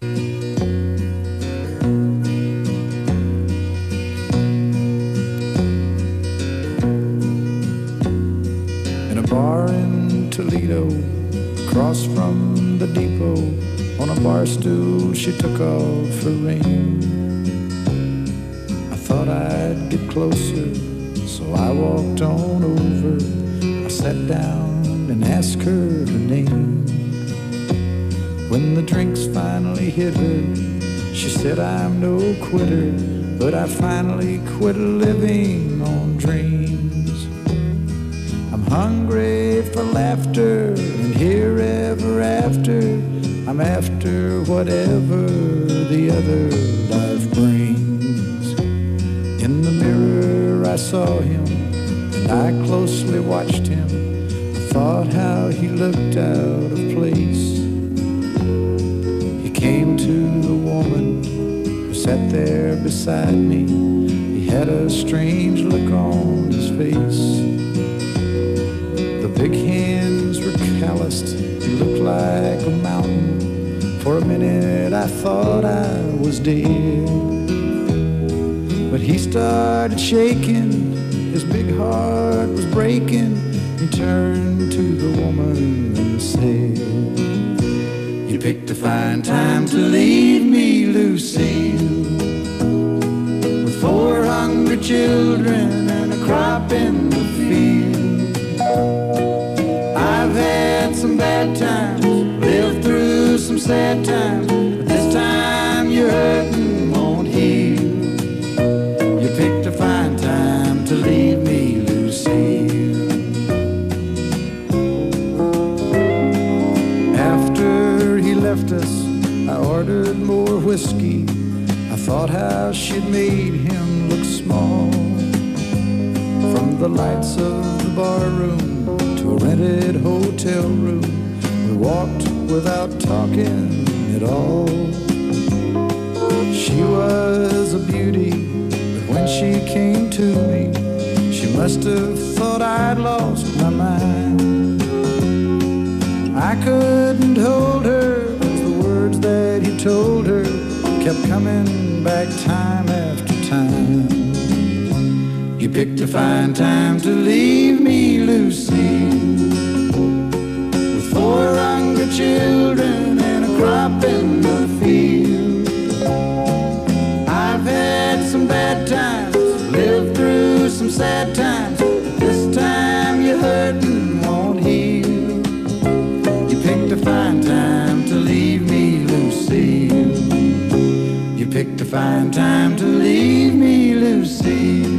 In a bar in Toledo, across from the depot, on a bar stool, she took off her ring. I thought I'd get closer, so I walked on over. I sat down and asked her her name. When the drinks finally hit her, she said, I'm no quitter, but I finally quit living on dreams. I'm hungry for laughter and here ever after. I'm after whatever the other life brings. In the mirror, I saw him and I closely watched him. I thought how he looked out to the woman who sat there beside me. He had a strange look on his face. The big hands were calloused. He looked like a mountain. For a minute I thought I was dead. But he started shaking. His big heart was breaking. He turned to the woman and said, picked a fine time to leave me, Lucille. With four hungry children and a crop in the field. I've had some bad times, lived through some sad times, left us, I ordered more whiskey. I thought how she'd made him look small. From the lights of the bar room to a rented hotel room, we walked without talking at all. She was a beauty, but when she came to me, she must have thought I'd lost my mind. Her kept coming back time after time. You picked a fine time to leave me, Lucille, with four hungry children Pick the fine time to leave me, Lucille.